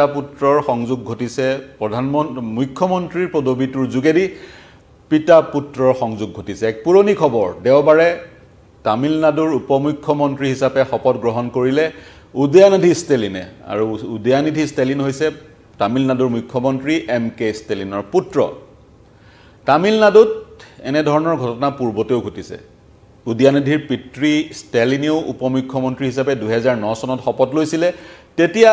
পিতা পুত্ৰৰ সংযোগ ঘটিছে। প্ৰধানমন্ত্ৰী মুখ্যমন্ত্ৰীৰ পদবীটোৰ যোগেদি পিতা পুত্ৰৰ সংযোগ ঘটিছে। এক পুৰণি খবৰ দেওবাৰে তামিলনাডুৰ উপ মুখ্যমন্ত্ৰী হিচাপে শপত গ্ৰহণ কৰিলে উদয়ানিধি ষ্টেলিনে। আৰু উদয়ানিধি ষ্টেলিন হৈছে তামিলনাডুৰ মুখ্যমন্ত্ৰী এম কে ষ্টেলিনৰ পুত্ৰ। তামিলনাডুত এনেধৰণৰ ঘটনা পূৰ্বতেও ঘটিছে। উদয়ানিধিৰ পিতৃ ষ্টেলিনেও উপ মুখ্যমন্ত্ৰী হিচাপে দুহেজাৰ ন চনত শপত লৈছিলে। তেতিয়া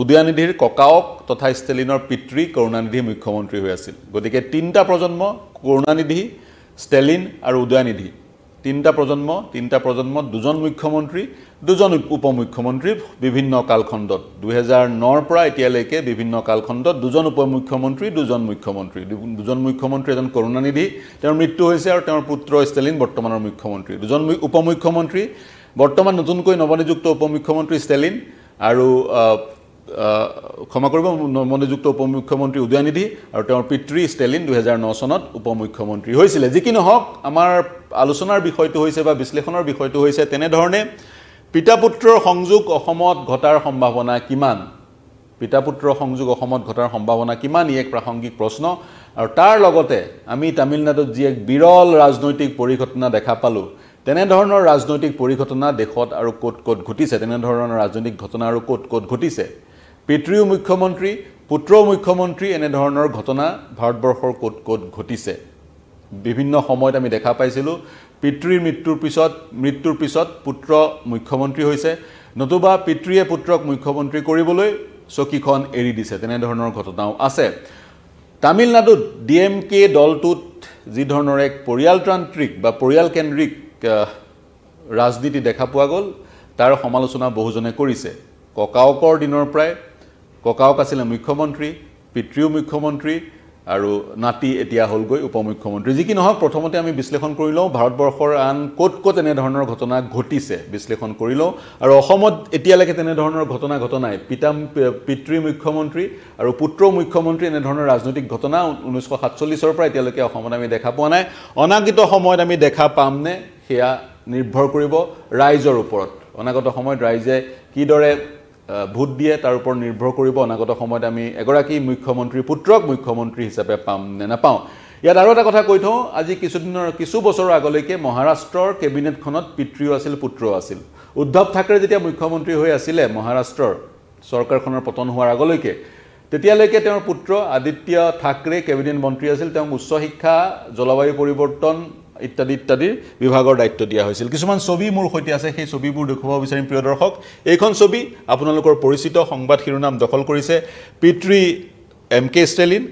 উদয়ানিধিৰ ককাওক তথা ষ্টেলিনৰ পিতৃ কৰুণানিধি মুখ্যমন্ত্ৰী হৈ আছিল। গতিকে তিনিটা প্ৰজন্ম কৰুণানিধি ষ্টেলিন আৰু উদয়ানিধি। তিনিটা প্ৰজন্ম তিনিটা প্ৰজন্মত দুজন মুখ্যমন্ত্ৰী দুজন উপ মুখ্যমন্ত্ৰী বিভিন্ন কালখণ্ডত। দুহেজাৰ নৰ পৰা এতিয়ালৈকে বিভিন্ন কালখণ্ডত দুজন উপ মুখ্যমন্ত্ৰী দুজন মুখ্যমন্ত্ৰী। দুজন মুখ্যমন্ত্ৰী এজন কৰুণানিধি তেওঁৰ মৃত্যু হৈছে আৰু তেওঁৰ পুত্ৰ ষ্টেলিন বৰ্তমানৰ মুখ্যমন্ত্ৰী। দুজন উপ মুখ্যমন্ত্ৰী বৰ্তমান নতুনকৈ নৱনিযুক্ত উপ মুখ্যমন্ত্ৰী ষ্টেলিন আৰু ক্ষমা কৰিব নৱনিযুক্ত উপ মুখ্যমন্ত্ৰী উদয়ানিধি আৰু তেওঁৰ পিতৃ ষ্টেলিন দুহেজাৰ ন চনত উপ মুখ্যমন্ত্ৰী হৈছিলে। যি কি নহওক আমাৰ আলোচনাৰ বিষয়টো হৈছে বা বিশ্লেষণৰ বিষয়টো হৈছে তেনেধৰণে পিতা পুত্ৰৰ সংযোগ অসমত ঘটাৰ সম্ভাৱনা কিমান? পিতা পুত্ৰৰ সংযোগ অসমত ঘটাৰ সম্ভাৱনা কিমান? ই এক প্ৰাসংগিক প্ৰশ্ন। আৰু তাৰ লগতে আমি তামিলনাডুত যি এক বিৰল ৰাজনৈতিক পৰিঘটনা দেখা পালোঁ তেনেধৰণৰ ৰাজনৈতিক পৰিঘটনা দেশত আৰু ক'ত ক'ত ঘটিছে? তেনেধৰণৰ ৰাজনৈতিক ঘটনা আৰু ক'ত ক'ত ঘটিছে? পিতৃও মুখ্যমন্ত্ৰী পুত্ৰও মুখ্যমন্ত্ৰী এনেধৰণৰ ঘটনা ভাৰতবৰ্ষৰ ক'ত ক'ত ঘটিছে? বিভিন্ন সময়ত আমি দেখা পাইছিলোঁ পিতৃৰ মৃত্যুৰ পিছত মৃত্যুৰ পিছত পুত্ৰ মুখ্যমন্ত্ৰী হৈছে নতুবা পিতৃয়ে পুত্ৰক মুখ্যমন্ত্ৰী কৰিবলৈ চকীখন এৰি দিছে তেনেধৰণৰ ঘটনাও আছে। তামিলনাডুত ডি এম কে দলটোত যি ধৰণৰ এক পৰিয়ালতান্ত্ৰিক বা পৰিয়ালকেন্দ্ৰিক ৰাজনীতি দেখা পোৱা গ'ল তাৰ সমালোচনা বহুজনে কৰিছে। ককায়কৰ দিনৰ পৰাই ককাওক আছিলে মুখ্যমন্ত্ৰী পিতৃও মুখ্যমন্ত্ৰী আৰু নাতি এতিয়া হ'লগৈ উপ মুখ্যমন্ত্ৰী যি কি নহওক প্ৰথমতে আমি বিশ্লেষণ কৰি লওঁ ভাৰতবৰ্ষৰ আন ক'ত ক'ত এনেধৰণৰ ঘটনা ঘটিছে বিশ্লেষণ কৰি লওঁ। আৰু অসমত এতিয়ালৈকে তেনেধৰণৰ ঘটনা ঘটা নাই। পিতা পিতৃ মুখ্যমন্ত্ৰী আৰু পুত্ৰ মুখ্যমন্ত্ৰী এনেধৰণৰ ৰাজনৈতিক ঘটনা ঊনৈছশ সাতচল্লিছৰ পৰা এতিয়ালৈকে অসমত আমি দেখা পোৱা নাই। অনাগত সময়ত আমি দেখা পামনে? সেয়া নিৰ্ভৰ কৰিব ৰাইজৰ ওপৰত। অনাগত সময়ত ৰাইজে কিদৰে ভোট দিয়ে তাৰ ওপৰত নিৰ্ভৰ কৰিব। অনাগত সময়ত আমি এগৰাকী মুখ্যমন্ত্ৰীৰ পুত্ৰক মুখ্যমন্ত্ৰী হিচাপে পাম নে নাপাওঁ? ইয়াত আৰু এটা কথা কৈ থওঁ আজি কিছুদিনৰ কিছু বছৰৰ আগলৈকে মহাৰাষ্ট্ৰৰ কেবিনেটখনত পিতৃও আছিল পুত্ৰও আছিল। উদ্ধৱ থাকৰে যেতিয়া মুখ্যমন্ত্ৰী হৈ আছিলে মহাৰাষ্ট্ৰৰ চৰকাৰখনৰ পতন হোৱাৰ আগলৈকে তেতিয়ালৈকে তেওঁৰ পুত্ৰ আদিত্য থাকৰে কেবিনেট মন্ত্ৰী আছিল। তেওঁক উচ্চ শিক্ষা জলবায়ু পৰিৱৰ্তন ইত্যাদি ইত্যাদিৰ বিভাগৰ দায়িত্ব দিয়া হৈছিল। কিছুমান ছবি মোৰ সৈতে আছে সেই ছবিবোৰ দেখুৱাব বিচাৰিম প্ৰিয় দৰ্শক। এইখন ছবি আপোনালোকৰ পৰিচিত সংবাদ শিৰোনাম দখল কৰিছে। পিতৃ এম কে ষ্টেলিন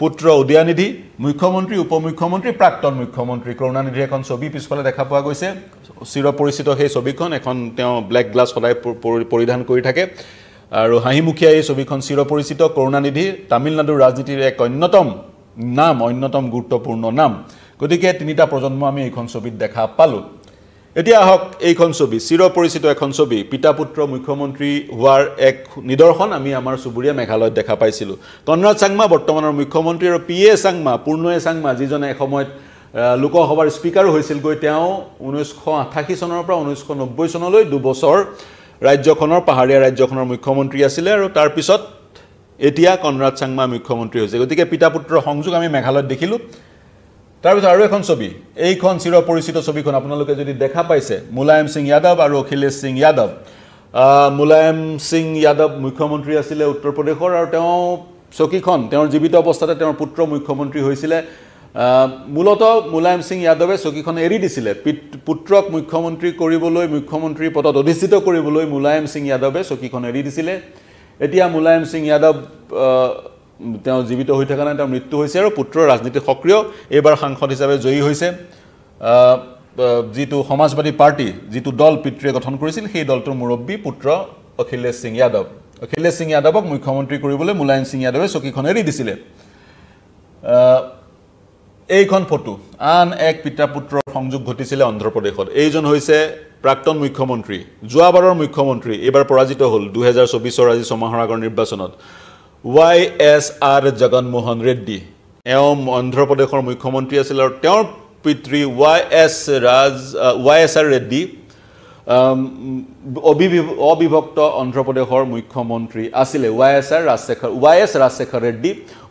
পুত্ৰ উদয়ানিধি মুখ্যমন্ত্ৰী উপ মুখ্যমন্ত্ৰী প্ৰাক্তন মুখ্যমন্ত্ৰী। কৰুণানিধিৰ এখন ছবি পিছফালে দেখা পোৱা গৈছে। চিৰ পৰিচিত সেই ছবিখন এখন তেওঁ ব্লেক গ্লাছ সদায় পৰিধান কৰি থাকে। আৰু হাঁহিমুখীয়া এই ছবিখন চিৰ পৰিচিত কৰুণানিধি তামিলনাডুৰ ৰাজনীতিৰ এক অন্যতম নাম অন্যতম গুৰুত্বপূৰ্ণ নাম। গতিকে তিনিটা প্ৰজন্ম আমি এইখন ছবিত দেখা পালোঁ। এতিয়া আহক এইখন ছবি চিৰ পৰিচিত এখন ছবি। পিতা পুত্ৰ মুখ্যমন্ত্ৰী হোৱাৰ এক নিদৰ্শন আমি আমাৰ চুবুৰীয়া মেঘালয়ত দেখা পাইছিলোঁ। কনৰাজ চাংমা বৰ্তমানৰ মুখ্যমন্ত্ৰী আৰু পি এ চাংমা পূৰ্ণয়ে চাংমা যিজনে এসময়ত লোকসভাৰ স্পীকাৰো হৈছিলগৈ তেওঁ ঊনৈছশ আঠাশী চনৰ পৰা ঊনৈছশ নব্বৈ চনলৈ দুবছৰ ৰাজ্যখনৰ পাহাৰীয়া ৰাজ্যখনৰ মুখ্যমন্ত্ৰী আছিলে আৰু তাৰপিছত এতিয়া কনৰাজ চাংমা মুখ্যমন্ত্ৰী হৈছে। গতিকে পিতা পুত্ৰৰ সংযোগ আমি মেঘালয়ত দেখিলোঁ। তাৰপিছত আৰু এখন ছবি। এইখন চিৰ পৰিচিত ছবিখন আপোনালোকে যদি দেখা পাইছে মুলায়ম সিং যাদৱ আৰু অখিলেশ সিং যাদৱ। মুলায়ম সিং যাদৱ মুখ্যমন্ত্ৰী আছিলে উত্তৰ প্ৰদেশৰ আৰু তেওঁ চকীখন তেওঁৰ জীৱিত অৱস্থাতে তেওঁৰ পুত্ৰ মুখ্যমন্ত্ৰী হৈছিলে। মূলতঃ মুলায়ম সিং যাদৱে চকীখন এৰি দিছিলে। পুত্ৰক মুখ্যমন্ত্ৰী কৰিবলৈ মুখ্যমন্ত্ৰীৰ পদত অধিষ্ঠিত কৰিবলৈ মুলায়ম সিং যাদৱে চকীখন এৰি দিছিলে। এতিয়া মুলায়ম সিং যাদৱ তেওঁ জীৱিত হৈ থকা নাই তেওঁৰ মৃত্যু হৈছে আৰু পুত্ৰৰ ৰাজনীতি সক্ৰিয় এইবাৰ সাংসদ হিচাপে জয়ী হৈছে। যিটো সমাজবাদী পাৰ্টী যিটো দল পিতৃয়ে গঠন কৰিছিল সেই দলটোৰ মুৰব্বী পুত্ৰ অখিলেশ সিং যাদৱ। অখিলেশ সিং যাদৱক মুখ্যমন্ত্ৰী কৰিবলৈ মুলায়ম সিং যাদৱে চকীখন এৰি দিছিলে। এইখন ফটো আন এক পিতা পুত্ৰৰ সংযোগ ঘটিছিলে অন্ধ্ৰপ্ৰদেশত। এইজন হৈছে প্ৰাক্তন মুখ্যমন্ত্ৰী যোৱাবাৰৰ মুখ্যমন্ত্ৰী এইবাৰ পৰাজিত হ'ল দুহেজাৰ চৌবিছৰ আজি ছমাহৰ আগৰ নিৰ্বাচনত। Y S R Jaganmohan Reddy এওঁ অন্ধ্ৰপ্ৰদেশৰ মুখ্যমন্ত্ৰী আছিল আৰু তেওঁৰ পিতৃ Y S Raj Y S R Reddy অবিভক্ত অন্ধ্ৰপ্ৰদেশৰ মুখ্যমন্ত্ৰী আছিলে Y S R Rajasekhar Y S Rajasekhar Reddy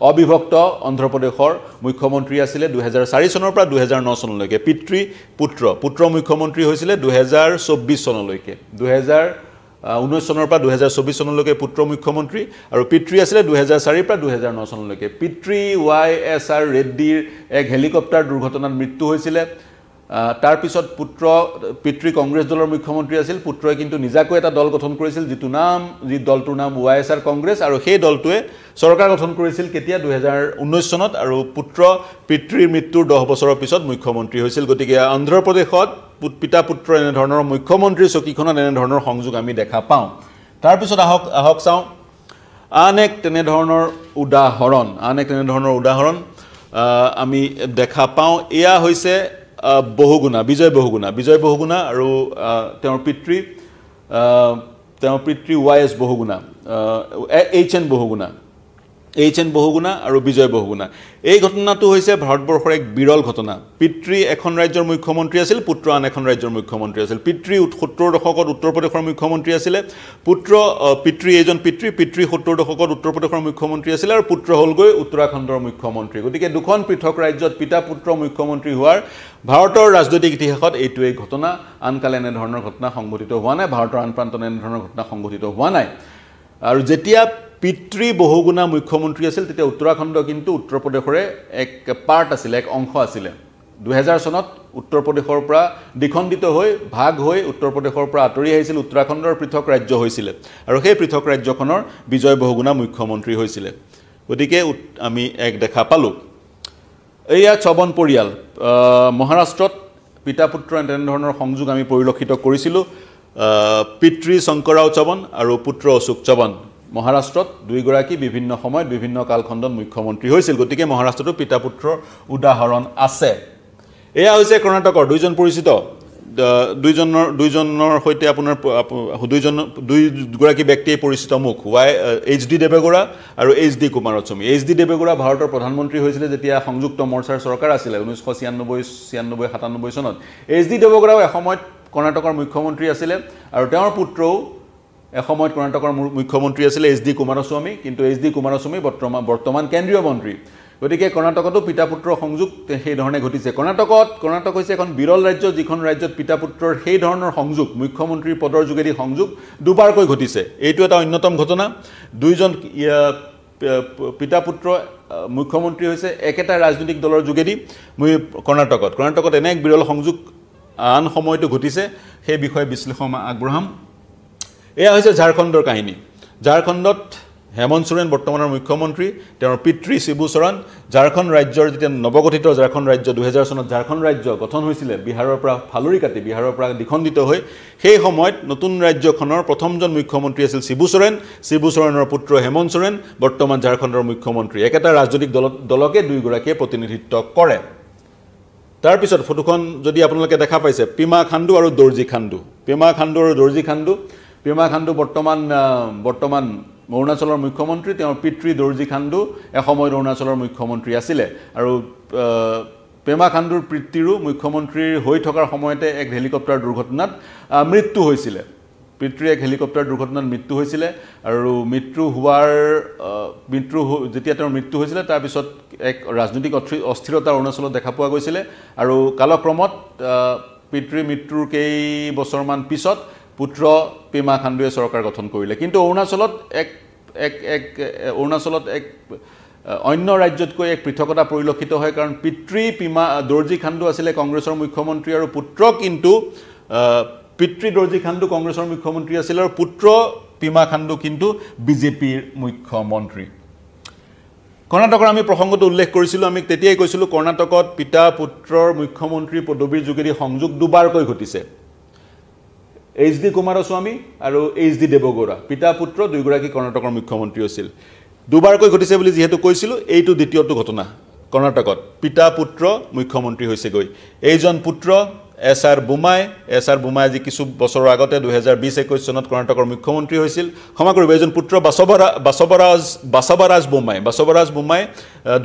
অবিভক্ত অন্ধ্ৰপ্ৰদেশৰ মুখ্যমন্ত্ৰী আছিলে দুহেজাৰ চাৰি চনৰ পৰা দুহেজাৰ ন চনলৈকে। পিতৃ পুত্ৰ পুত্ৰ মুখ্যমন্ত্ৰী হৈছিলে দুহেজাৰ চৌব্বিছ চনলৈকে। দুহেজাৰ ঊনৈছ চনৰ পৰা দুহেজাৰ চৌব্বিছ চনলৈকে পুত্ৰ মুখ্যমন্ত্ৰী আৰু পিতৃ আছিলে দুহেজাৰ চাৰিৰ পৰা দুহেজাৰ ন চনলৈকে। পিতৃ ৱাই এছ আৰ ৰেড্ডীৰ এক হেলিকপ্টাৰ দুৰ্ঘটনাত মৃত্যু হৈছিলে। তাৰপিছত পুত্ৰ পিতৃ কংগ্ৰেছ দলৰ মুখ্যমন্ত্ৰী আছিল। পুত্ৰই কিন্তু নিজাকৈ এটা দল গঠন কৰিছিল যিটো নাম যি দলটোৰ নাম ৱাই এছ আৰ কংগ্ৰেছ আৰু সেই দলটোৱে চৰকাৰ গঠন কৰিছিল কেতিয়া? দুহেজাৰ ঊনৈছ চনত আৰু পুত্ৰ পিতৃৰ মৃত্যুৰ দহ বছৰৰ পিছত মুখ্যমন্ত্ৰী হৈছিল। গতিকে অন্ধ্ৰপ্ৰদেশত পিতা পুত্ৰ এনেধৰণৰ মুখ্যমন্ত্ৰীৰ চকীখনত এনেধৰণৰ সংযোগ আমি দেখা পাওঁ। তাৰপিছত আহক আহক চাওঁ। আন এক তেনেধৰণৰ উদাহৰণ আন এক তেনেধৰণৰ উদাহৰণ আমি দেখা পাওঁ। এয়া হৈছে বহুগুণা বিজয় বহুগুণা বিজয় বহুগুণা আৰু তেওঁৰ পিতৃ তেওঁৰ পিতৃ Y S Bahuguna H N Bahuguna. H N Bahuguna আৰু বিজয় বহুগুণা। এই ঘটনাটো হৈছে ভাৰতবৰ্ষৰ এক বিৰল ঘটনা। পিতৃ এখন ৰাজ্যৰ মুখ্যমন্ত্ৰী আছিল পুত্ৰ আন এখন ৰাজ্যৰ মুখ্যমন্ত্ৰী আছিল। পিতৃ সত্তৰ দশকত উত্তৰ প্ৰদেশৰ মুখ্যমন্ত্ৰী আছিলে পুত্ৰ পিতৃ এইজন পিতৃ পিতৃ সত্তৰ দশকত উত্তৰ প্ৰদেশৰ মুখ্যমন্ত্ৰী আছিলে আৰু পুত্ৰ হ'লগৈ উত্তৰাখণ্ডৰ মুখ্যমন্ত্ৰী। গতিকে দুখন পৃথক ৰাজ্যত পিতা পুত্ৰ মুখ্যমন্ত্ৰী হোৱাৰ ভাৰতৰ ৰাজনৈতিক ইতিহাসত এইটোৱেই ঘটনা। আনকালে এনেধৰণৰ ঘটনা সংঘটিত হোৱা নাই। ভাৰতৰ আন প্ৰান্তত এনেধৰণৰ ঘটনা সংঘটিত হোৱা নাই। আৰু যেতিয়া পিতৃ বহুগুণা মুখ্যমন্ত্ৰী আছিল তেতিয়া উত্তৰাখণ্ড কিন্তু উত্তৰ প্ৰদেশৰে এক পাৰ্ট আছিলে এক অংশ আছিলে। দুহেজাৰ চনত উত্তৰ প্ৰদেশৰ পৰা দ্বিখণ্ডিত হৈ ভাগ হৈ উত্তৰ প্ৰদেশৰ পৰা আঁতৰি আহিছিল উত্তৰাখণ্ডৰ পৃথক ৰাজ্য হৈছিলে। আৰু সেই পৃথক ৰাজ্যখনৰ বিজয় বহুগুণা মুখ্যমন্ত্ৰী হৈছিলে। গতিকে আমি এক দেখা পালোঁ। এয়া চবন পৰিয়াল। মহাৰাষ্ট্ৰত পিতা পুত্ৰ তেনেধৰণৰ সংযোগ আমি পৰিলক্ষিত কৰিছিলোঁ। পিতৃ শংকৰাও চবন আৰু পুত্ৰ অশোক চবন মহাৰাষ্ট্ৰত দুয়োগৰাকী বিভিন্ন সময়ত বিভিন্ন কালখণ্ডত মুখ্যমন্ত্ৰী হৈছিল। গতিকে মহাৰাষ্ট্ৰতো পিতা পুত্ৰৰ উদাহৰণ আছে। এয়া হৈছে কৰ্ণাটকৰ দুইজন পৰিচিত। দুইজনৰ দুইজনৰ সৈতে আপোনাৰ দুইজন দুইগৰাকী ব্যক্তিয়ে পৰিচিত মুখ। ৱাই এইচ ডি দেৱেগৌড়া আৰু H D Kumaraswamy. H D Devegowda ভাৰতৰ প্ৰধানমন্ত্ৰী হৈছিলে যেতিয়া সংযুক্ত মৰ্চাৰ চৰকাৰ আছিলে ঊনৈছশ ছিয়ান্নব্বৈ ছিয়ান্নব্বৈ সাতান্নব্বৈ চনত। এইচ ডি দেৱেগৌড়াও এসময়ত কৰ্ণাটকৰ মুখ্যমন্ত্ৰী আছিলে আৰু তেওঁৰ পুত্ৰও এসময়ত কৰ্ণাটকৰ মুখ্যমন্ত্ৰী আছিলে এইচ ডি কুমাৰস্বামী কিন্তু এইচ ডি কুমাৰস্বামী বৰ্তমান বৰ্তমান কেন্দ্ৰীয় মন্ত্ৰী। গতিকে কৰ্ণাটকতো পিতা পুত্ৰৰ সংযোগ সেইধৰণে ঘটিছে। কৰ্ণাটকত কৰ্ণাটক হৈছে এখন বিৰল ৰাজ্য যিখন ৰাজ্যত পিতা পুত্ৰৰ সেই ধৰণৰ সংযোগ মুখ্যমন্ত্ৰীৰ পদৰ যোগেদি সংযোগ দুবাৰকৈ ঘটিছে। এইটো এটা অন্যতম ঘটনা। দুইজন পিতা পুত্ৰ মুখ্যমন্ত্ৰী হৈছে একেটা ৰাজনৈতিক দলৰ যোগেদি কৰ্ণাটকত। কৰ্ণাটকত এনে এক বিৰল সংযোগ আন সময়তো ঘটিছে। সেই বিষয়ে বিশ্লেষণ আগবঢ়াম। এয়া হৈছে ঝাৰখণ্ডৰ কাহিনী। ঝাৰখণ্ডত হেমন্ত সোৰেণ বৰ্তমানৰ মুখ্যমন্ত্ৰী তেওঁৰ পিতৃ শিবু চৰণ ঝাৰখণ্ড ৰাজ্যৰ যেতিয়া নৱগঠিত ঝাৰখণ্ড ৰাজ্য দুহেজাৰ চনত ঝাৰখণ্ড ৰাজ্য গঠন হৈছিলে বিহাৰৰ পৰা ফালৰি কাটি বিহাৰৰ পৰা দ্বিখণ্ডিত হৈ সেই সময়ত নতুন ৰাজ্যখনৰ প্ৰথমজন মুখ্যমন্ত্ৰী আছিল শিবু চোৰেণ শিবু চৰণৰ পুত্ৰ হেমন্ত সোৰেণ বৰ্তমান ঝাৰখণ্ডৰ মুখ্যমন্ত্ৰী। একেটা ৰাজনৈতিক দলত দলকে দুয়োগৰাকীয়ে প্ৰতিনিধিত্ব কৰে। তাৰপিছত ফটোখন যদি আপোনালোকে দেখা পাইছে পিমা খাণ্ডু আৰু দৰ্জী খাণ্ডু। পিমা খাণ্ডু আৰু দৰ্জী খাণ্ডু। পেমা খাণ্ডু বৰ্তমান বৰ্তমান অৰুণাচলৰ মুখ্যমন্ত্ৰী তেওঁৰ পিতৃ দৰ্জী খাণ্ডু এসময়ত অৰুণাচলৰ মুখ্যমন্ত্ৰী আছিলে। আৰু পেমা খাণ্ডুৰ পিতৃৰো মুখ্যমন্ত্ৰীৰ হৈ থকাৰ সময়তে এক হেলিকপ্টাৰ দুৰ্ঘটনাত মৃত্যু হৈছিলে। পিতৃৰ এক হেলিকপ্টাৰ দুৰ্ঘটনাত মৃত্যু হৈছিলে আৰু মৃত্যু হোৱাৰ মৃত্যু যেতিয়া তেওঁৰ মৃত্যু হৈছিলে তাৰপিছত এক ৰাজনৈতিক অস্থিৰতা অৰুণাচলত দেখা পোৱা গৈছিলে। আৰু কালক্ৰমত পিতৃৰ মৃত্যুৰ কেইবছৰমান পিছত পুত্ৰ পেমা খাণ্ডুৱে চৰকাৰ গঠন কৰিলে। কিন্তু অৰুণাচলত এক এক এক অৰুণাচলত এক অন্য ৰাজ্যতকৈ এক পৃথকতা পৰিলক্ষিত হয় কাৰণ পিতৃ পিমা দৰ্জী খাণ্ডু আছিলে কংগ্ৰেছৰ মুখ্যমন্ত্ৰী আৰু পুত্ৰ কিন্তু পিতৃ দৰ্জী খাণ্ডু কংগ্ৰেছৰ মুখ্যমন্ত্ৰী আছিল আৰু পুত্ৰ পিমা খাণ্ডু কিন্তু বিজেপিৰ মুখ্যমন্ত্ৰী। কৰ্ণাটকৰ আমি প্ৰসংগটো উল্লেখ কৰিছিলোঁ আমি তেতিয়াই কৈছিলোঁ কৰ্ণাটকত পিতা পুত্ৰৰ মুখ্যমন্ত্ৰী পদবীৰ যোগেদি সংযোগ দুবাৰকৈ ঘটিছে। এইচ ডি কুমাৰস্বামী আৰু এইচ ডি দেৱগৌড়া পিতা পুত্ৰ দুয়োগৰাকী কৰ্ণাটকৰ মুখ্যমন্ত্ৰী আছিল। দুবাৰকৈ ঘটিছে বুলি যিহেতু কৈছিলোঁ এইটো দ্বিতীয়টো ঘটনা। কৰ্ণাটকত পিতা পুত্ৰ মুখ্যমন্ত্ৰী হৈছেগৈ। এইজন পুত্ৰ S R Bommai S R Bommai আজি কিছু বছৰৰ আগতে দুহেজাৰ বিছ একৈছ চনত কৰ্ণাটকৰ মুখ্যমন্ত্ৰী হৈছিল। ক্ষমা কৰিব এজন পুত্ৰ বাচৱৰা বাচৱৰাজ বাচৱৰাজ বোমাই বাচৱৰাজ বোমাই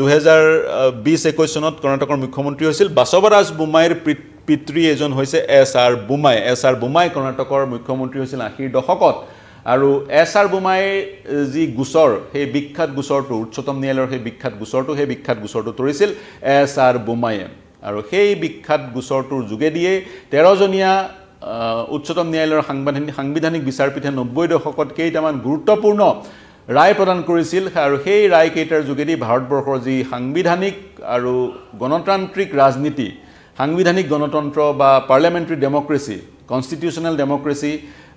দুহেজাৰ বিছ একৈছ চনত কৰ্ণাটকৰ মুখ্যমন্ত্ৰী হৈছিল। বাচৱৰাজ বোমাইৰ পিতৃ এজন হৈছে S R Bommai. S R Bommai কৰ্ণাটকৰ মুখ্যমন্ত্ৰী হৈছিল আশীৰ দশকত। আৰু এছ আৰ বোমাইৰ যি গোচৰ সেই বিখ্যাত গোচৰটো উচ্চতম ন্যায়ালয়ৰ সেই বিখ্যাত গোচৰটো সেই বিখ্যাত গোচৰটো তৰিছিল এছ আৰ বোমায়ে আৰু সেই বিখ্যাত গোচৰটোৰ যোগেদিয়েই তেৰজনীয়া উচ্চতম ন্যায়ালয়ৰ সাংবিধানিক সাংবিধানিক বিচাৰপীঠে নব্বৈ দশকত কেইটামান গুৰুত্বপূৰ্ণ ৰায় প্ৰদান কৰিছিল। আৰু সেই ৰায়কেইটাৰ যোগেদি ভাৰতবৰ্ষৰ যি সাংবিধানিক আৰু গণতান্ত্ৰিক ৰাজনীতি সাংবিধানিক গণতন্ত্ৰ বা পাৰ্লিয়ামেণ্টাৰী ডেমক্ৰেচি কনষ্টিটিউশ্যনেল ডেমক্ৰেচি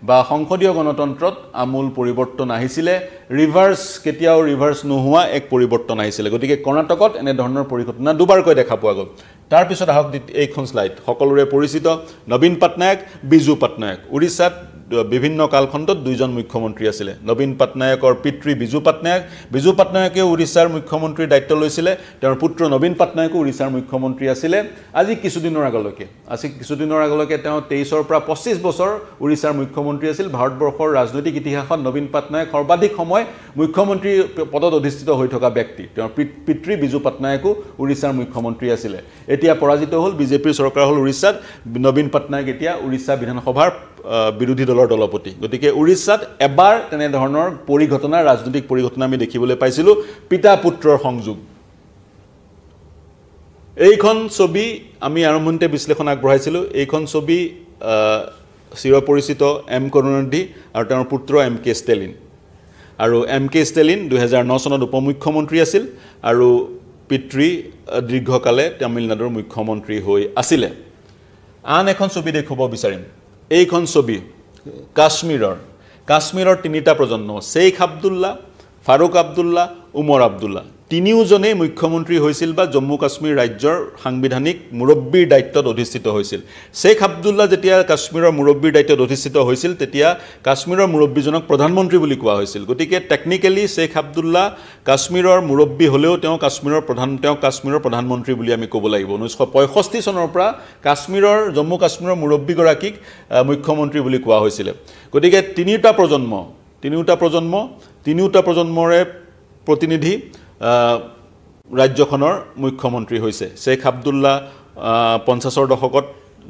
বা সংসদীয় গণতন্ত্ৰত আমূল পৰিৱৰ্তন আহিছিলে ৰিভাৰ্চ কেতিয়াও ৰিভাৰ্চ নোহোৱা এক পৰিৱৰ্তন আহিছিলে। গতিকে কৰ্ণাটকত এনেধৰণৰ পৰিঘটনা দুবাৰকৈ দেখা পোৱা গ'ল। তাৰপিছত আহক এইখন শ্লাইড সকলোৰে পৰিচিত নবীন পাটনায়ক বিজু পাটনায়ক। উৰিষ্যাত বিভিন্ন কালখণ্ডত দুইজন মুখ্যমন্ত্ৰী আছিলে। নবীন পাটনায়কৰ পিতৃ বিজু পাটনায়ক। বিজু পাটনায়কেও উৰিষ্যাৰ মুখ্যমন্ত্ৰীৰ দায়িত্ব লৈছিলে। তেওঁৰ পুত্ৰ নবীন পাটনায়কো উৰিষ্যাৰ মুখ্যমন্ত্ৰী আছিলে। আজি কিছুদিনৰ আগলৈকে আজি কিছুদিনৰ আগলৈকে তেওঁ তেইছৰ পৰা পঁচিছ বছৰ উৰিষ্যাৰ মুখ্যমন্ত্ৰী আছিল। ভাৰতবৰ্ষৰ ৰাজনৈতিক ইতিহাসত নবীন পাটনায়ক সৰ্বাধিক সময় মুখ্যমন্ত্ৰী পদত অধিষ্ঠিত হৈ থকা ব্যক্তি। তেওঁৰ পিতৃ বিজু পাটনায়কো উৰিষ্যাৰ মুখ্যমন্ত্ৰী আছিলে। এতিয়া পৰাজিত হ'ল বিজেপিৰ চৰকাৰ হ'ল উৰিষ্যাত। নবীন পাটনায়ক এতিয়া উৰিষ্যা বিধানসভাৰ বিৰোধী দলৰ দলপতি। গতিকে উৰিষ্যাত এবাৰ তেনেধৰণৰ পৰিঘটনা ৰাজনৈতিক পৰিঘটনা আমি দেখিবলৈ পাইছিলোঁ পিতা পুত্ৰৰ সংযোগ। এইখন ছবি আমি আৰম্ভণিতে বিশ্লেষণ আগবঢ়াইছিলোঁ। এইখন ছবি চিৰপৰিচিত এম কৰুণানিধি আৰু তেওঁৰ পুত্ৰ এম কে ষ্টেলিন। আৰু এম কে ষ্টেলিন দুহেজাৰ ন চনত উপ মুখ্যমন্ত্ৰী আছিল আৰু পিতৃ দীৰ্ঘকালে তামিলনাডুৰ মুখ্যমন্ত্ৰী হৈ আছিলে। আন এখন ছবি দেখুৱাব বিচাৰিম। এইখন ছবি কাশ্মীৰৰ কাশ্মীৰৰ তিনিটা প্ৰজন্ম শ্বেইখ আব্দুল্লা ফাৰুক আব্দুল্লা উমৰ আব্দুল্লা তিনিওজনেই মুখ্যমন্ত্ৰী হৈছিল বা জম্মু কাশ্মীৰ ৰাজ্যৰ সাংবিধানিক মুৰব্বীৰ দায়িত্বত অধিষ্ঠিত হৈছিল। শ্বেখ আব্দুল্লা যেতিয়া কাশ্মীৰৰ মুৰব্বীৰ দায়িত্বত অধিষ্ঠিত হৈছিল তেতিয়া কাশ্মীৰৰ মুৰব্বীজনক প্ৰধানমন্ত্ৰী বুলি কোৱা হৈছিল। গতিকে টেকনিকেলি শ্বেখ আব্দুল্লা কাশ্মীৰৰ মুৰব্বী হ'লেও তেওঁ কাশ্মীৰৰ প্ৰধান তেওঁ কাশ্মীৰৰ প্ৰধানমন্ত্ৰী বুলি আমি ক'ব লাগিব। ঊনৈছশ পঁয়ষষ্ঠি চনৰ পৰা কাশ্মীৰৰ জম্মু কাশ্মীৰৰ মুৰব্বীগৰাকীক মুখ্যমন্ত্ৰী বুলি কোৱা হৈছিলে। গতিকে তিনিওটা প্ৰজন্ম তিনিওটা প্ৰজন্ম তিনিওটা প্ৰজন্মৰে প্ৰতিনিধি ৰাজ্যখনৰ মুখ্যমন্ত্ৰী হৈছে। শ্বেখ আব্দুল্লা পঞ্চাছৰ দশকত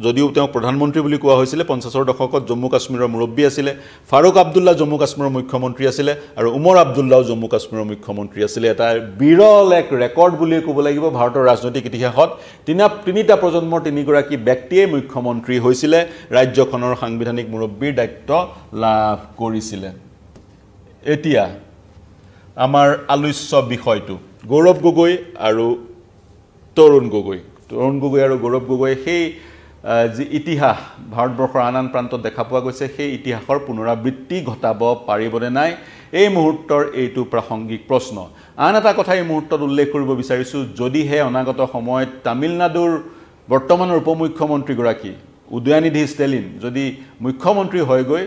যদিও তেওঁক প্ৰধানমন্ত্ৰী বুলি কোৱা হৈছিলে পঞ্চাছৰ দশকত জম্মু কাশ্মীৰৰ মুৰব্বী আছিলে ফাৰুক আব্দুল্লা জম্মু কাশ্মীৰৰ মুখ্যমন্ত্ৰী আছিলে আৰু উমৰ আব্দুল্লাও জম্মু কাশ্মীৰৰ মুখ্যমন্ত্ৰী আছিলে। এটা বিৰল এক ৰেকৰ্ড বুলিয়ে ক'ব লাগিব ভাৰতৰ ৰাজনৈতিক ইতিহাসত। তিনা তিনিটা প্ৰজন্মৰ তিনিগৰাকী ব্যক্তিয়ে মুখ্যমন্ত্ৰী হৈছিলে ৰাজ্যখনৰ সাংবিধানিক মুৰব্বীৰ দায়িত্ব লাভ কৰিছিলে। এতিয়া আমাৰ আলোচ্য বিষয়টো গৌৰৱ গগৈ আৰু তৰুণ গগৈ। তৰুণ গগৈ আৰু গৌৰৱ গগৈ সেই যি ইতিহাস ভাৰতবৰ্ষৰ আন আন প্ৰান্তত দেখা পোৱা গৈছে সেই ইতিহাসৰ পুনৰাবৃত্তি ঘটাব পাৰিবনে নাই? এই মুহূৰ্তৰ এইটো প্ৰাসংগিক প্ৰশ্ন। আন এটা কথা এই মুহূৰ্তত উল্লেখ কৰিব বিচাৰিছোঁ যদিহে অনাগত সময়ত তামিলনাডুৰ বৰ্তমানৰ উপ মুখ্যমন্ত্ৰীগৰাকী উদয়ানিধি ষ্টেলিন যদি মুখ্যমন্ত্ৰী হয়গৈ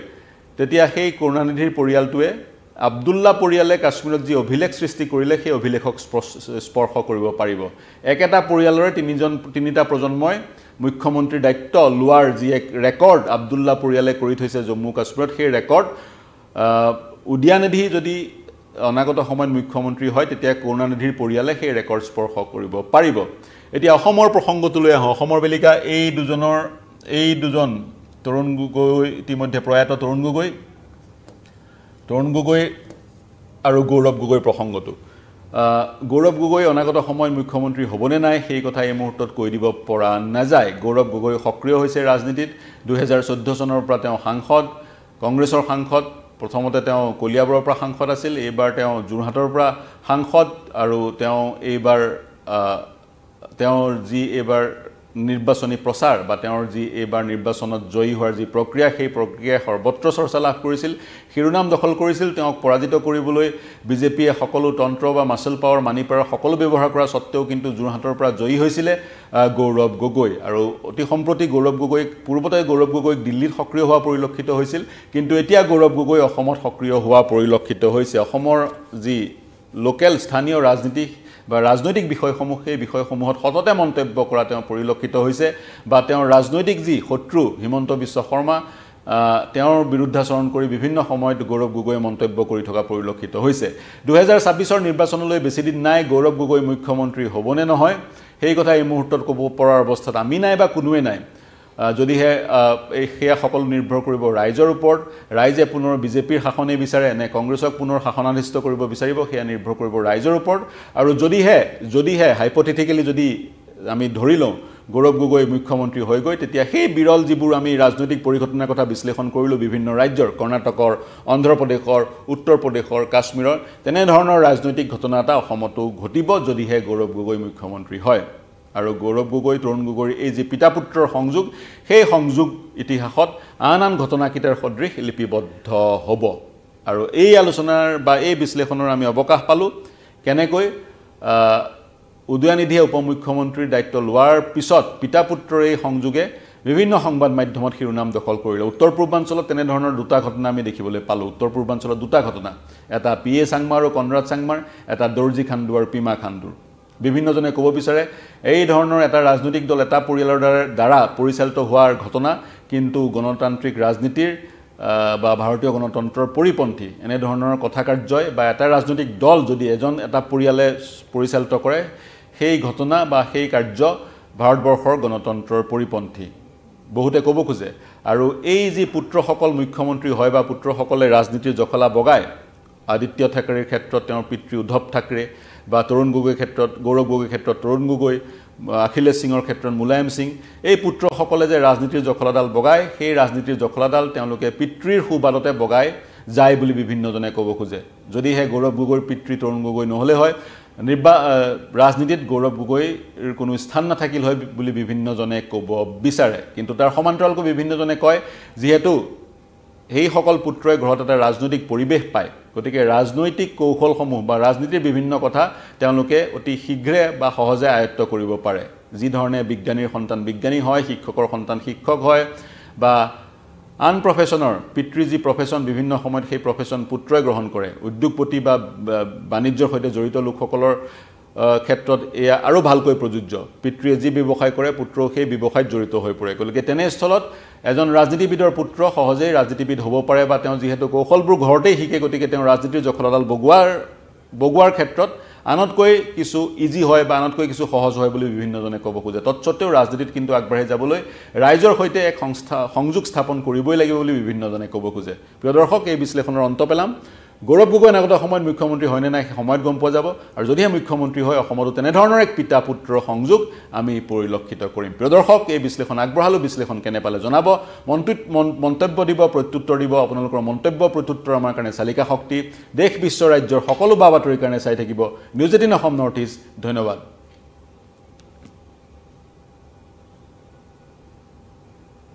তেতিয়া সেই কৰুণানিধিৰ পৰিয়ালটোৱে আব্দুল্লা পৰিয়ালে কাশ্মীৰত যি অভিলেখ সৃষ্টি কৰিলে সেই অভিলেখক স্পৰ্শ কৰিব পাৰিব। একেটা পৰিয়ালৰে তিনিজন তিনিটা প্ৰজন্মই মুখ্যমন্ত্ৰীৰ দায়িত্ব লোৱাৰ যি এক ৰেকৰ্ড আব্দুল্লা পৰিয়ালে কৰি থৈছে জম্মু কাশ্মীৰত সেই ৰেকৰ্ড উদয়ানিধি যদি অনাগত সময়ত মুখ্যমন্ত্ৰী হয় তেতিয়া কৰুণানিধিৰ পৰিয়ালে সেই ৰেকৰ্ড স্পৰ্শ কৰিব পাৰিব। এতিয়া অসমৰ প্ৰসংগটোলৈ আহোঁ। অসমৰ বেলিকা এই দুজনৰ এই দুজন তৰুণ গগৈ ইতিমধ্যে প্ৰয়াত তৰুণ গগৈ তৰুণ গগৈ আৰু গৌৰৱ গগৈ প্ৰসংগটো। গৌৰৱ গগৈ অনাগত সময়ত মুখ্যমন্ত্ৰী হ'বনে নাই সেই কথা এই মুহূৰ্তত কৈ দিব পৰা নাযায়। গৌৰৱ গগৈ সক্ৰিয় হৈছে ৰাজনীতিত। দুহেজাৰ চৈধ্য চনৰ পৰা তেওঁ সাংসদ কংগ্ৰেছৰ সাংসদ প্ৰথমতে তেওঁ কলিয়াবৰৰ পৰা সাংসদ আছিল এইবাৰ তেওঁ যোৰহাটৰ পৰা সাংসদ আৰু তেওঁ এইবাৰ তেওঁৰ যি এইবাৰ নিৰ্বাচনী প্ৰচাৰ বা তেওঁৰ যি এইবাৰ নিৰ্বাচনত জয়ী হোৱাৰ যি প্ৰক্ৰিয়া সেই প্ৰক্ৰিয়াই সৰ্বত্ৰ চৰ্চা লাভ কৰিছিল শিৰোনাম দখল কৰিছিল তেওঁক পৰাজিত কৰিবলৈ বিজেপিয়ে সকলো তন্ত্ৰ বা মাচল পাৱাৰ মানি পাৱাৰ সকলো ব্যৱহাৰ কৰা স্বত্তেও কিন্তু যোৰহাটৰ পৰা জয়ী হৈছিলে গৌৰৱ গগৈ। আৰু অতি সম্প্ৰতি গৌৰৱ গগৈক পূৰ্বতে গৌৰৱ গগৈক দিল্লীত সক্ৰিয় হোৱা পৰিলক্ষিত হৈছিল কিন্তু এতিয়া গৌৰৱ গগৈ অসমত সক্ৰিয় হোৱা পৰিলক্ষিত হৈছে। অসমৰ যি লোকেল স্থানীয় ৰাজনীতি বা ৰাজনৈতিক বিষয়সমূহ সেই বিষয়সমূহত সততে মন্তব্য কৰা তেওঁ পৰিলক্ষিত হৈছে বা তেওঁৰ ৰাজনৈতিক যি শত্ৰু হিমন্ত বিশ্ব শৰ্মা তেওঁৰ বিৰুদ্ধাচৰণ কৰি বিভিন্ন সময়ত গৌৰৱ গগৈয়ে মন্তব্য কৰি থকা পৰিলক্ষিত হৈছে। দুহেজাৰ ছাব্বিছৰ নিৰ্বাচনলৈ বেছিদিন নাই গৌৰৱ গগৈ মুখ্যমন্ত্ৰী হ'বনে নহয় সেই কথা এই মুহূৰ্তত ক'ব পৰাৰ অৱস্থাত আমি নাই বা কোনোৱে নাই। যদিহে এই সেয়া সকলো নিৰ্ভৰ কৰিব ৰাইজৰ ওপৰত ৰাইজে পুনৰ বিজেপিৰ শাসনেই বিচাৰে নে কংগ্ৰেছক পুনৰ শাসনাধিষ্ঠ কৰিব বিচাৰিব সেয়া নিৰ্ভৰ কৰিব ৰাইজৰ ওপৰত। আৰু যদিহে যদিহে হাইপথেটিকেলি যদি আমি ধৰি লওঁ গৌৰৱ গগৈ মুখ্যমন্ত্ৰী হৈ গৈ তেতিয়া সেই বিৰল যিবোৰ আমি ৰাজনৈতিক পৰিঘটনাৰ কথা বিশ্লেষণ কৰিলোঁ বিভিন্ন ৰাজ্যৰ কৰ্ণাটকৰ অন্ধ্ৰপ্ৰদেশৰ উত্তৰ প্ৰদেশৰ কাশ্মীৰৰ তেনেধৰণৰ ৰাজনৈতিক ঘটনা এটা অসমতো ঘটিব যদিহে গৌৰৱ গগৈ মুখ্যমন্ত্ৰী হয়। আৰু গৌৰৱ গগৈ তৰুণ গগৈৰ এই যি পিতা পুত্ৰৰ সংযোগ সেই সংযোগ ইতিহাসত আন আন ঘটনাকেইটাৰ সদৃশ লিপিবদ্ধ হ'ব। আৰু এই আলোচনাৰ বা এই বিশ্লেষণৰ আমি অৱকাশ পালোঁ। কেনেকৈ উদয়ানিধিয়ে উপ মুখ্যমন্ত্ৰীৰ দায়িত্ব লোৱাৰ পিছত পিতা পুত্ৰৰ এই সংযোগে বিভিন্ন সংবাদ মাধ্যমত শিৰোনাম দখল কৰিলে। উত্তৰ পূৰ্বাঞ্চলত তেনেধৰণৰ দুটা ঘটনা আমি দেখিবলৈ পালোঁ। উত্তৰ পূৰ্বাঞ্চলত দুটা ঘটনা। এটা পি এ চাংমা আৰু কনৰাজ চাংমাৰ এটা দৰ্জী খাণ্ডু আৰু পীমা খাণ্ডুৰ। বিভিন্নজনে ক'ব বিচাৰে এই ধৰণৰ এটা ৰাজনৈতিক দল এটা পৰিয়ালৰ দ্বাৰা দ্বাৰা পৰিচালিত হোৱাৰ ঘটনা কিন্তু গণতান্ত্ৰিক ৰাজনীতিৰ বা ভাৰতীয় গণতন্ত্ৰৰ পৰিপন্থী। এনেধৰণৰ কথা কাৰ্যই বা এটা ৰাজনৈতিক দল যদি এজন এটা পৰিয়ালে পৰিচালিত কৰে সেই ঘটনা বা সেই কাৰ্য ভাৰতবৰ্ষৰ গণতন্ত্ৰৰ পৰিপন্থী। বহুতে ক'ব খোজে। আৰু এই যি পুত্ৰসকল মুখ্যমন্ত্ৰী হয় বা পুত্ৰসকলে ৰাজনীতিৰ জখলা বগায় আদিত্য থাকৰেৰ ক্ষেত্ৰত তেওঁৰ পিতৃ উদ্ধৱ থাকৰে বা তৰুণ গগৈৰ ক্ষেত্ৰত গৌৰৱ গগৈৰ ক্ষেত্ৰত তৰুণ গগৈ অখিলেশ সিঙৰ ক্ষেত্ৰত মুলায়ম সিং এই পুত্ৰসকলে যে ৰাজনীতিৰ জখলাডাল বগায় সেই ৰাজনীতিৰ জখলাডাল তেওঁলোকে পিতৃৰ সুবাদতে বগাই যায় বুলি বিভিন্নজনে ক'ব খোজে। যদিহে গৌৰৱ গগৈৰ পিতৃ তৰুণ গগৈ নহ'লে হয় নিৰ্বা ৰাজনীতিত গৌৰৱ গগৈৰ কোনো স্থান নাথাকিল হয় বুলি বিভিন্নজনে ক'ব বিচাৰে। কিন্তু তাৰ সমান্তৰালকৈ বিভিন্নজনে কয় যিহেতু সেইসকল পুত্ৰই ঘৰত এটা ৰাজনৈতিক পৰিৱেশ পায়। গতিকে ৰাজনৈতিক কৌশলসমূহ বা ৰাজনীতিৰ বিভিন্ন কথা তেওঁলোকে অতি শীঘ্ৰে বা সহজে আয়ত্ব কৰিব পাৰে। যিধৰণে বিজ্ঞানীৰ সন্তান বিজ্ঞানী হয় শিক্ষকৰ সন্তান শিক্ষক হয় বা আন প্ৰফেশ্যনৰ পিতৃ যি প্ৰফেশ্যন বিভিন্ন সময়ত সেই প্ৰফেশ্যন পুত্ৰই গ্ৰহণ কৰে। উদ্যোগপতি বা বাণিজ্যৰ সৈতে জড়িত লোকসকলৰ ক্ষেত্ৰত এয়া আৰু ভালকৈ প্ৰযোজ্য। পিতৃয়ে যি ব্যৱসায় কৰে পুত্ৰও সেই ব্যৱসায়ত জড়িত হৈ পৰে। গতিকে তেনেস্থলত এজন ৰাজনীতিবিদৰ পুত্ৰ সহজেই ৰাজনীতিবিদ হ'ব পাৰে বা তেওঁ যিহেতু কৌশলবোৰ ঘৰতেই শিকে গতিকে তেওঁ ৰাজনীতিৰ জখলাডাল বগোৱাৰ বগোৱাৰ ক্ষেত্ৰত আনতকৈ কিছু ইজি হয় বা আনতকৈ কিছু সহজ হয় বুলি বিভিন্নজনে ক'ব খোজে। তৎসত্বেও ৰাজনীতিত কিন্তু আগবাঢ়ি যাবলৈ ৰাইজৰ সৈতে এক সংস্থা সংযোগ স্থাপন কৰিবই লাগিব বুলি বিভিন্নজনে ক'ব খোজে। প্ৰিয় দৰ্শক এই বিশ্লেষণৰ অন্ত পেলাম। গৌৰৱ গগৈ এনেকুৱা সময়ত মুখ্যমন্ত্ৰী হয়নে নাই সেই সময়ত গম পোৱা যাব। আৰু যদিহে মুখ্যমন্ত্ৰী হয় অসমতো তেনেধৰণৰ এক পিতা পুত্ৰৰ সংযোগ আমি পৰিলক্ষিত কৰিম। প্ৰিয় দৰ্শক এই বিশ্লেষণ আগবঢ়ালোঁ। বিশ্লেষণ কেনে পালে জনাব। মন্তব্য দিব প্ৰত্যুত্তৰ দিব। আপোনালোকৰ মন্তব্য প্ৰত্যুত্তৰ আমাৰ কাৰণে চালিকা শক্তি। দেশ বিশ্ব ৰাজ্যৰ সকলো বা বাতৰিৰ কাৰণে চাই থাকিব। News eighteen Assam north east. ধন্যবাদ।